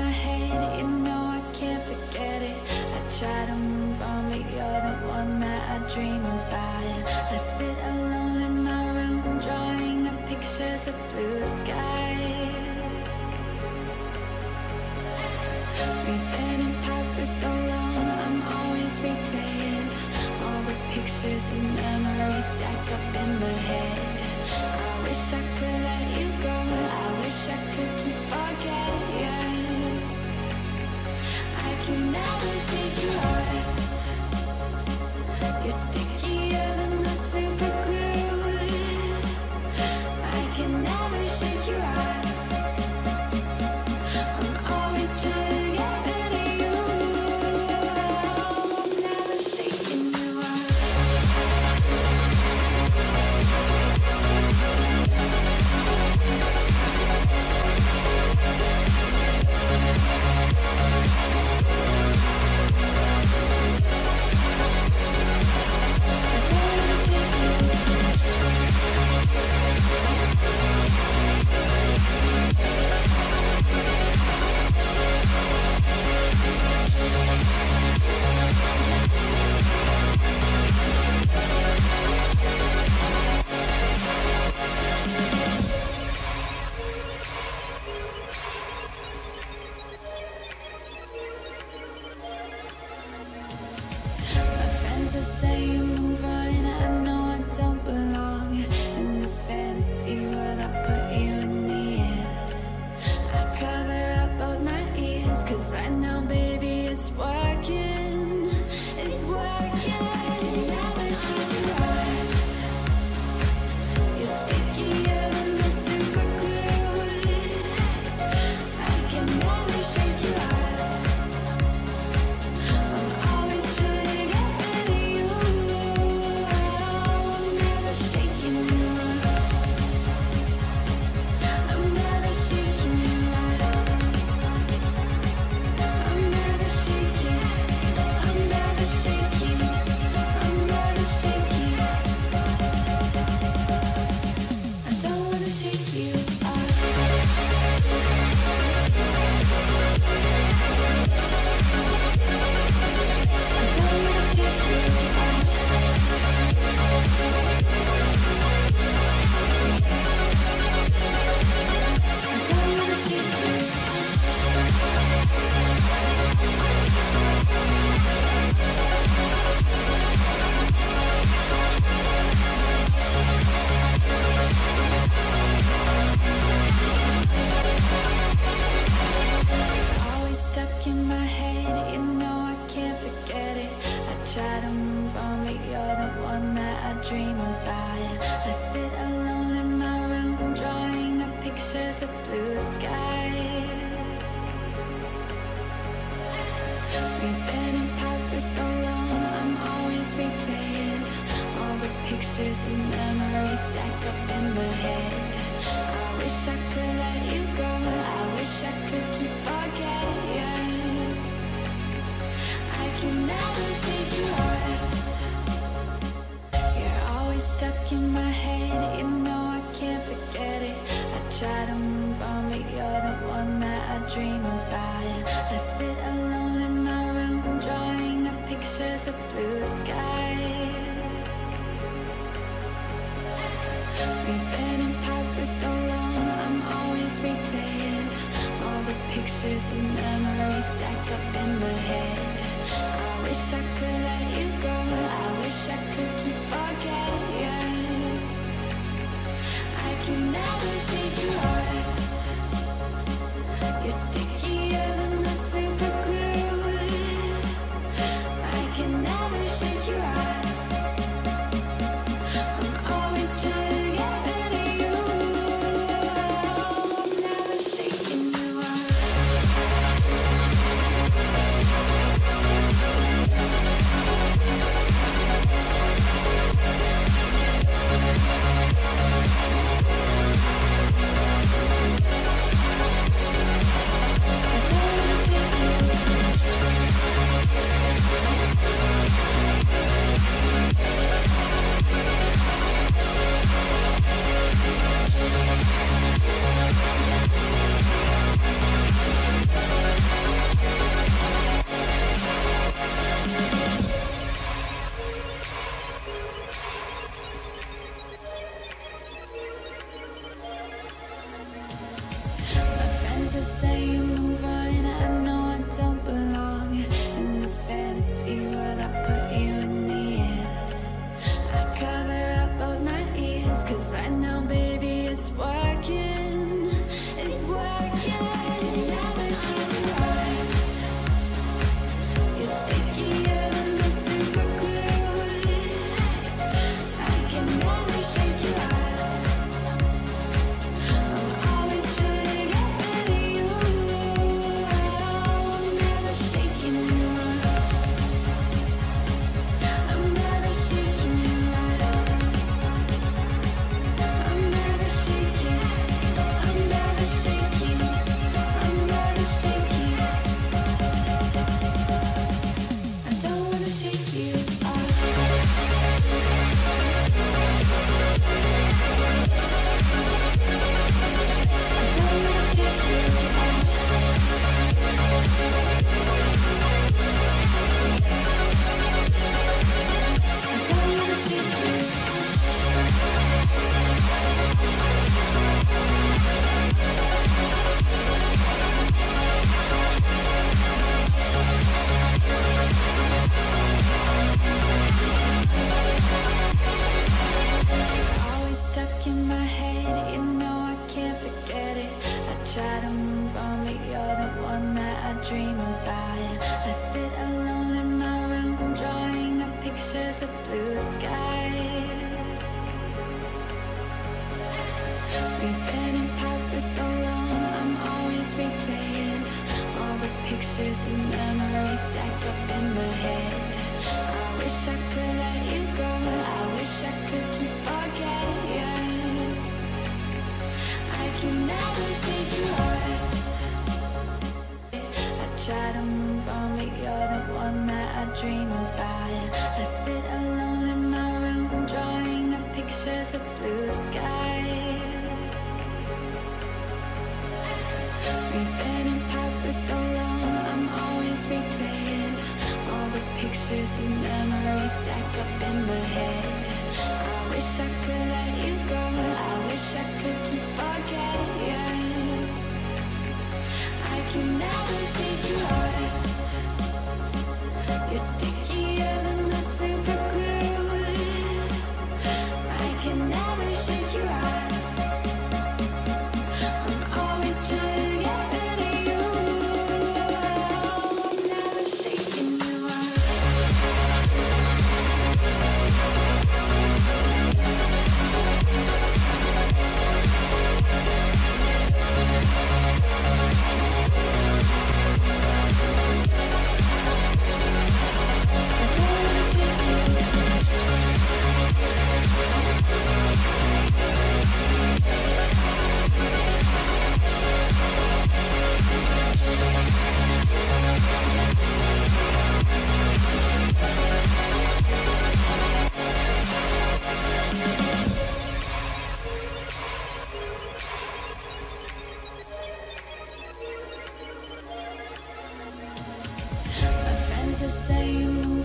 my head, you know I can't forget it. I try to move on, but you're the one that I dream about. I sit alone in my room, drawing up pictures of blue skies. We've been apart for so long, I'm always replaying All the pictures and memories stacked up in my head. I wish I could let you go, I wish I could I sit alone in my room Drawing up pictures of blue skies. We've been apart for so long I'm always replaying All the pictures and memories stacked up in my head. dream about I sit alone in my room Drawing up pictures of blue skies. We've been apart for so long I'm always replaying All the pictures and memories. Are saying move on. I know I don't belong in this fantasy world. Dream about. it I sit alone in my room, drawing up pictures of blue skies. We've been apart for so long, I'm always replaying all the pictures and memories stacked up in my head. I wish I could let you go, I wish I could just forget you. I can never shake you off. Try to move on, but you're the one that I dream about. I sit alone in my room, drawing up pictures of blue skies. We've been apart for so long, I'm always replaying all the pictures and memories stacked up in my head. I wish I could let you go, I wish I could just forget you. I can never shake you off. My friends